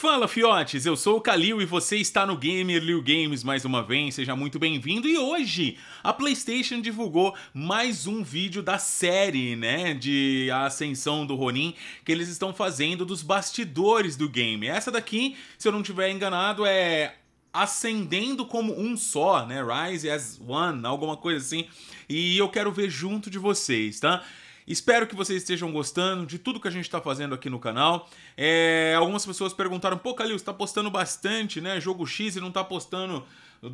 Fala fiotes, eu sou o Kalil e você está no Gamer Liu Games mais uma vez, seja muito bem-vindo. E hoje a PlayStation divulgou mais um vídeo da série, né, de Ascensão do Ronin, que eles estão fazendo dos bastidores do game. Essa daqui, se eu não estiver enganado, é ascendendo como um só, né, Rise as One, alguma coisa assim. E eu quero ver junto de vocês, tá? Espero que vocês estejam gostando de tudo que a gente está fazendo aqui no canal. É, algumas pessoas perguntaram, pô, Calil, você tá postando bastante, né? Jogo X e não tá postando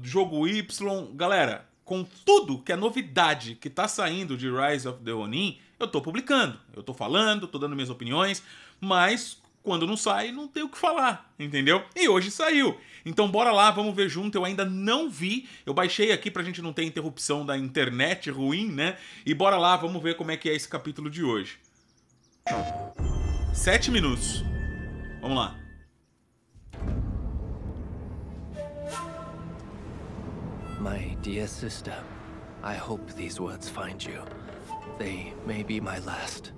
jogo Y. Galera, com tudo que é novidade que tá saindo de Rise of the Ronin, eu tô publicando. Eu tô falando, tô dando minhas opiniões, mas quando não sai, não tem o que falar, entendeu? E hoje saiu. Então bora lá, vamos ver junto. Eu ainda não vi. Eu baixei aqui pra gente não ter interrupção da internet ruim, né? E bora lá, vamos ver como é que é esse capítulo de hoje. Sete minutos. Vamos lá. My dear sister, I hope these words find you. They may be my last.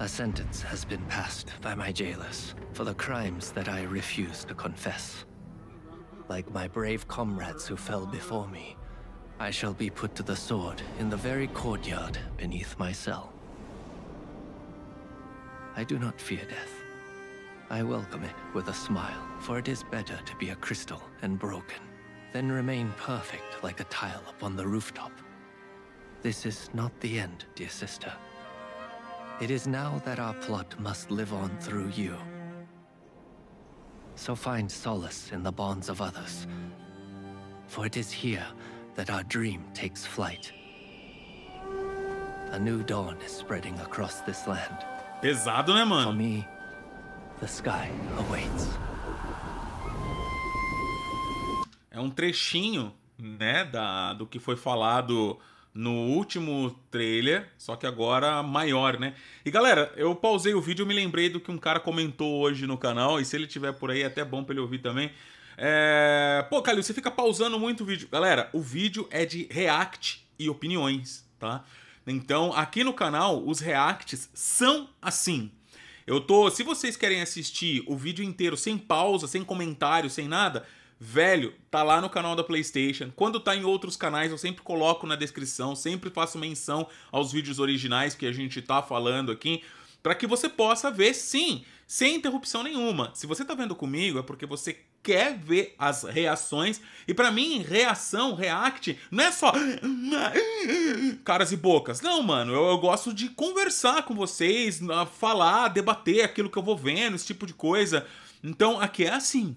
A sentence has been passed by my jailers for the crimes that I refuse to confess. Like my brave comrades who fell before me, I shall be put to the sword in the very courtyard beneath my cell. I do not fear death. I welcome it with a smile, for it is better to be a crystal and broken than remain perfect like a tile upon the rooftop. This is not the end, dear sister. It is now that our plot must live on through you. So find solace in the bonds of others. For it is here that our dream takes flight. A new dawn is spreading across this land. Pesado, né, For me, the sky awaits. É um trechinho, né, da, do que foi falado no último trailer, só que agora maior, né? E galera, eu pausei o vídeo e me lembrei do que um cara comentou hoje no canal, e se ele tiver por aí é até bom pra ele ouvir também. É... Pô, Calil, você fica pausando muito o vídeo. Galera, o vídeo é de react e opiniões, tá? Então, aqui no canal, os reacts são assim. Eu tô. Se vocês querem assistir o vídeo inteiro sem pausa, sem comentário, sem nada, velho, tá lá no canal da PlayStation. Quando tá em outros canais, eu sempre coloco na descrição, sempre faço menção aos vídeos originais que a gente tá falando aqui, para que você possa ver, sim, sem interrupção nenhuma. Se você tá vendo comigo, é porque você quer ver as reações. E para mim, reação, react, não é só caras e bocas. Não, mano, eu, eu gosto de conversar com vocês, falar, debater aquilo que eu vou vendo, esse tipo de coisa. Então, aqui é assim,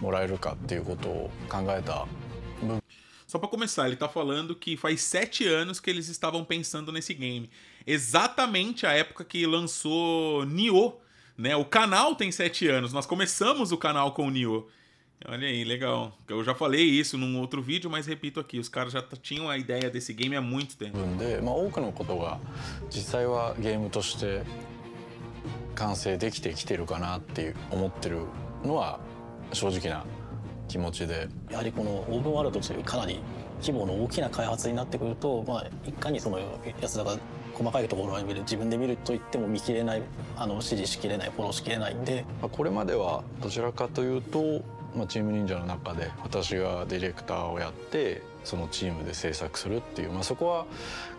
もらえるかっていうことを考えた部分 Só pra começar, ele tá falando que faz sete anos que eles estavam pensando nesse game. Exatamente a época que lançou Nioh, né? O canal tem sete anos. Nós começamos o canal com o Nioh. Olha aí, legal. Eu já falei isso num outro vídeo, mas repito aqui. Os caras já t- tinham a ideia desse game há muito tempo. 分で、まあ、多くのことが実際はゲームとして完成できてきてるかなっていう思ってるのは 正直な気持ちで。やはりこのオープンワールドというかなり規模の大きな開発になってくると、まあ、いかにその安田が細かいところは見る自分で見ると言っても見切れないあの指示しきれないフォローしきれないんで。まあこれまではどちらかというと、まあ、チーム忍者の中で私がディレクターをやってそのチームで制作するっていう、まあ、そこは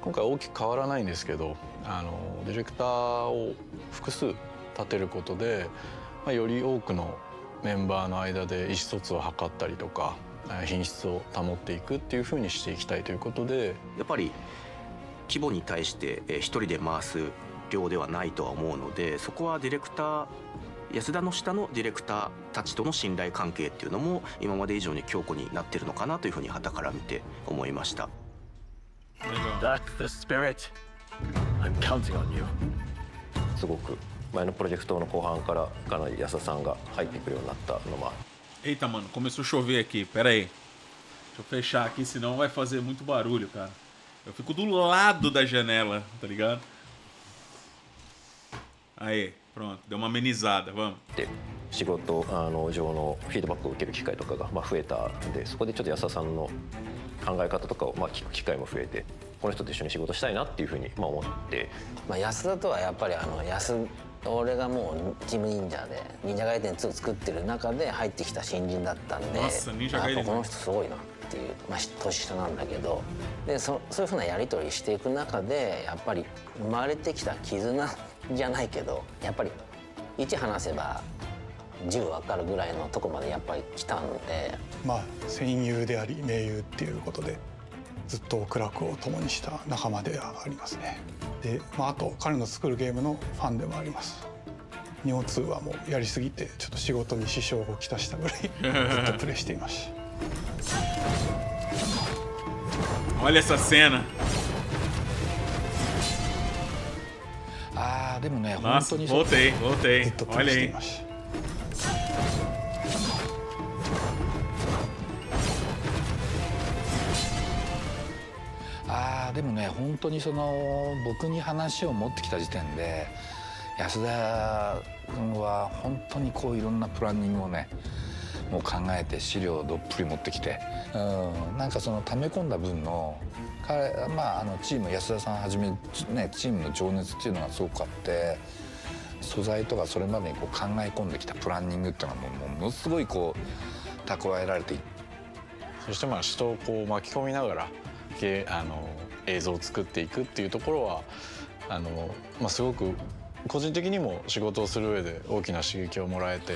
今回大きく変わらないんですけどあのディレクターを複数立てることで、まあ、より多くのメンバーの間で意思疎通を図ったりとかえー品質を保っていくっていうふうにしていきたいということでやっぱり規模に対してえー一人で回す量ではないとは思うのでそこはディレクター安田の下のディレクターたちとの信頼関係っていうのも今まで以上に強固になってるのかなというふうに傍から見て思いました。Legal. That's the spirit. I'm counting on you. すごく前のプロジェクトの後半からかなり安田さんが入ってくるようになったのも Eita, mano, começou a chover aqui. Pera aí. Deixa eu fechar aqui, senão vai fazer muito barulho, cara. Eu fico do lado da janela, tá ligado? Aí, pronto. Deu uma amenizada, vamos. で仕事あの上のフィードバックを受ける機会とかが、まあ、増えたんでそこでちょっと安田さんの考え方とかを、まあ、聞く機会も増えてこの人と一緒に仕事したいなっていうふうに、まあ、思ってまあ、安田とはやっぱりあの安 俺がもうチーム忍者で忍者ガイデン2を作ってる中で入ってきた新人だったんでやっぱこの人すごいなっていう、まあ、年下なんだけどでそそういうふうなやり取りしていく中でやっぱり生まれてきた絆じゃないけどやっぱり1話せば10分かるぐらいのとこまでやっぱり来たんで。まあ戦友であり盟友っていうことでずっと苦楽を共にした仲間ではありますねで、まあ、あと彼の作るゲームのファンでもあります日本2はもうやりすぎてちょっと仕事に支障をきたしたぐらい ずっとプレイしていました Olha essa cena. ああでもね本当に voltei, ず.っとプレイしてい.ましたでもね本当にその僕に話を持ってきた時点で安田君は本当にこういろんなプランニングをねもう考えて資料をどっぷり持ってきて、うん、なんかその溜め込んだ分の彼まああのチーム安田さんはじめ、ね、チームの情熱っていうのがすごくあって素材とかそれまでにこう考え込んできたプランニングっていうのがもうものすごいこう蓄えられていってそしてまあ人をこう巻き込みながらあの映像を作っていくっていうところはあの、まあ、すごく個人的にも仕事をする上で大きな刺激をもらえて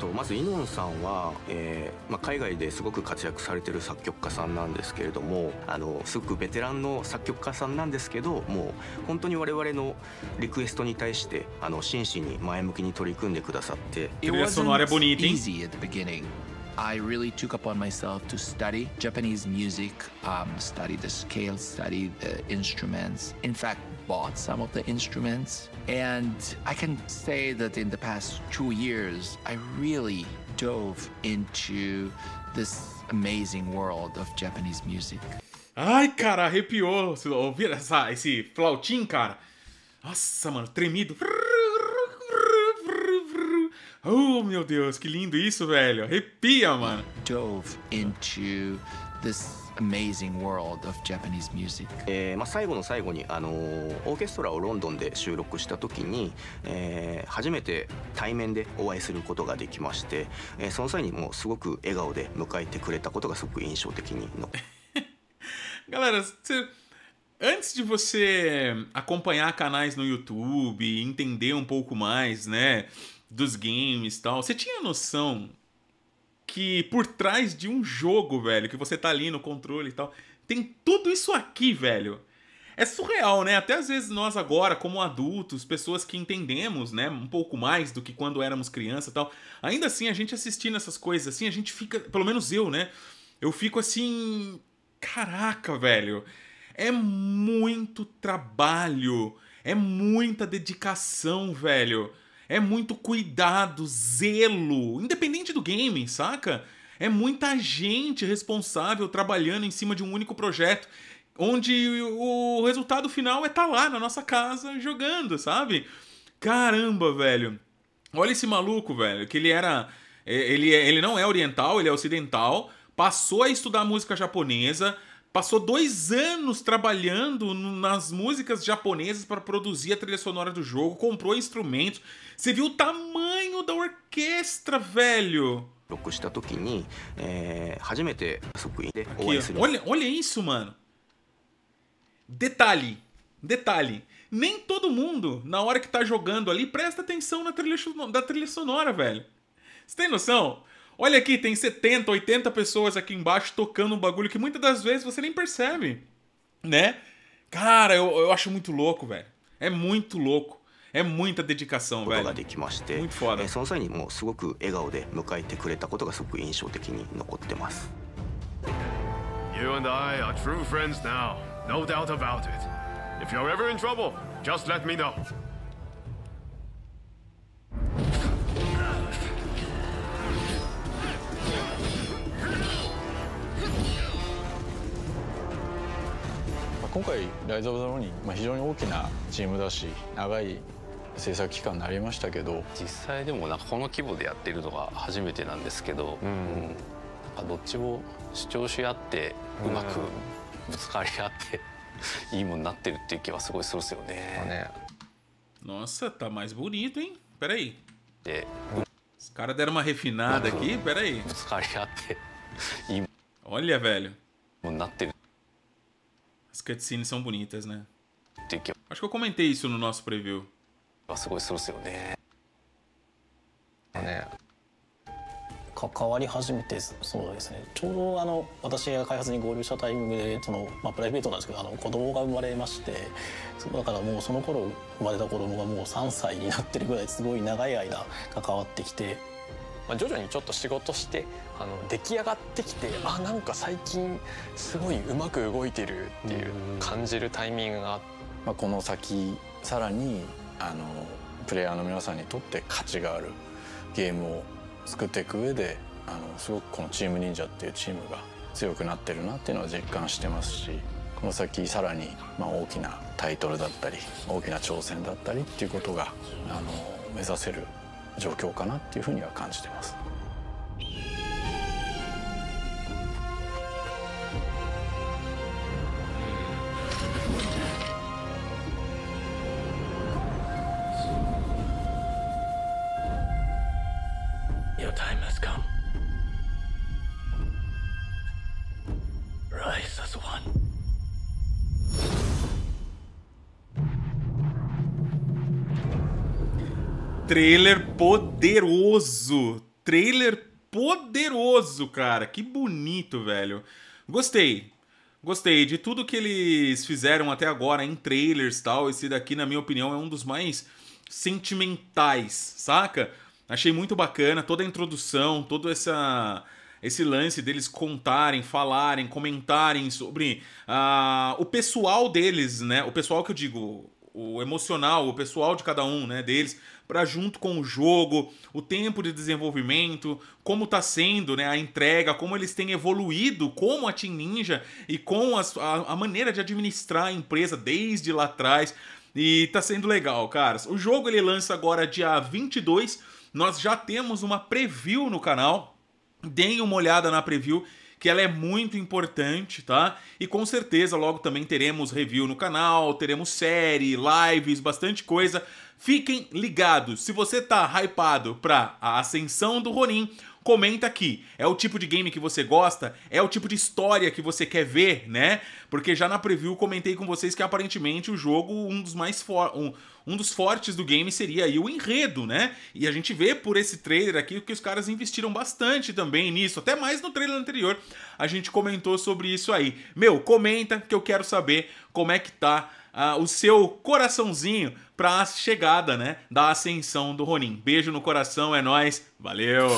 とまずイノンさんは、えーまあ、海外ですごく活躍されてる作曲家さんなんですけれどもあのすごくベテランの作曲家さんなんですけどもう本当に我々のリクエストに対してあの真摯に前向きに取り組んでくださって It wasn't sonora é bonita, hein? I really took upon myself to study Japanese music, um, study the scales, study the instruments. In fact, bought some of the instruments. And I can say that in the past two years, I really dove into this amazing world of Japanese music. Ai, cara, arrepiou. Ouviu essa, esse flautim, cara? Nossa, mano, tremido. 最後の最後にあの、オーケストラをロンドンで収録した時に、初めて対面でお会いすることができまして、その際にもすごく笑顔で迎えてくれたことがすごく印象的に。antes de você acompanhar canais no YouTube, entender um pouco mais, né, dos games e tal, você tinha noção que por trás de um jogo, velho, que você tá ali no controle e tal, tem tudo isso aqui, velho. É surreal, né? Até às vezes nós agora, como adultos, pessoas que entendemos, né, um pouco mais do que quando éramos criança e tal, ainda assim a gente assistindo essas coisas assim, a gente fica, pelo menos eu, né? Eu fico assim, caraca, velho. É muito trabalho, é muita dedicação, velho. É muito cuidado, zelo, independente do game, saca? É muita gente responsável trabalhando em cima de um único projeto, onde o resultado final é estar lá na nossa casa jogando, sabe? Caramba, velho. Olha esse maluco, velho, que ele era. é, Ele, é- ele não é oriental, ele é ocidental. Passou a estudar música japonesa. Passou dois anos trabalhando nas músicas japonesas para produzir a trilha sonora do jogo, comprou instrumentos. Você viu o tamanho da orquestra, velho! Aqui, olha, olha isso, mano! Detalhe, detalhe. Nem todo mundo, na hora que tá jogando ali, presta atenção na trilha, da trilha sonora, velho. Você tem noção? Olha aqui, tem 70, 80 pessoas aqui embaixo tocando um bagulho que muitas das vezes você nem percebe, né? Cara, eu, eu acho muito louco, velho. É muito louco. É muita dedicação, ことが velho. できまして、 Muito foda. えーその際にもうすごく笑顔で迎えてくれたことがすごく印象的に残ってます。 You and I are true friends now. No doubt about it. If you're ever in trouble, just let me know. 今回「ライズ・オブ・ザ・ロニン」まあ、非常に大きなチームだし長い制作期間になりましたけど実際でもなんかこの規模でやってるのが初めてなんですけど、うんどっちも主張し合ってうまくぶつかり合って いいものになってるっていう気はすごいするですよね。Nossa, tá mais bonito, hein? Peraí. で Os caras deram uma refinada aqui, peraí. ぶつかり合っていいも Olha, velho. のになってる As cutscenes são bonitas, né? Acho que eu comentei isso no nosso preview. はすごいするですよね。ね関わり始めてそうですねちょうどあの私が開発に合流したタイミングでその、まあ、プライベートなんですけどあの子供が生まれましてそうだからもうその頃生まれた子供がもう3歳になってるぐらいすごい長い間関わってきてまあ、徐々にちょっと仕事してあの出来上がってきてあなんか最近すごいうまく動いてるっていう感じるタイミングがあって。まあ、この先さらにあのプレイヤーの皆さんにとって価値があるゲームを作っていく上であのすごくこのチーム忍者っていうチームが強くなってるなっていうのは実感してますしこの先さらにま大きなタイトルだったり大きな挑戦だったりっていうことがあの目指せる状況かなっていうふうには感じてます。Your time Trailer poderoso. Trailer poderoso, cara. Que bonito, velho. Gostei. Gostei de tudo que eles fizeram até agora em trailers e tal. Esse daqui, na minha opinião, é um dos mais sentimentais, saca? Achei muito bacana toda a introdução, todo essa esse lance deles contarem, falarem, comentarem sobre ah, o pessoal deles, né? O pessoal que eu digo, o emocional, o pessoal de cada um, né, deles, para junto com o jogo, o tempo de desenvolvimento, como tá sendo, né, a entrega, como eles têm evoluído como a Team Ninja e com as- a, a maneira de administrar a empresa desde lá atrás. E tá sendo legal, caras. O jogo ele lança agora dia 22. Nós já temos uma preview no canal. Deem uma olhada na preview, que ela é muito importante, tá? E com certeza logo também teremos review no canal, teremos série, lives, bastante coisa. Fiquem ligados. Se você tá hypado pra a ascensão do Ronin, comenta aqui. É o tipo de game que você gosta? É o tipo de história que você quer ver, né? Porque já na preview comentei com vocês que aparentemente o jogo, um dos mais um, um dos fortes do game seria aí o enredo, né? E a gente vê por esse trailer aqui que os caras investiram bastante também nisso, até mais no trailer anterior. A gente comentou sobre isso aí. Meu, comenta que eu quero saber como é que tá ah, o seu coraçãozinho pra chegada, né, da ascensão do Ronin. Beijo no coração, é nóis. Valeu!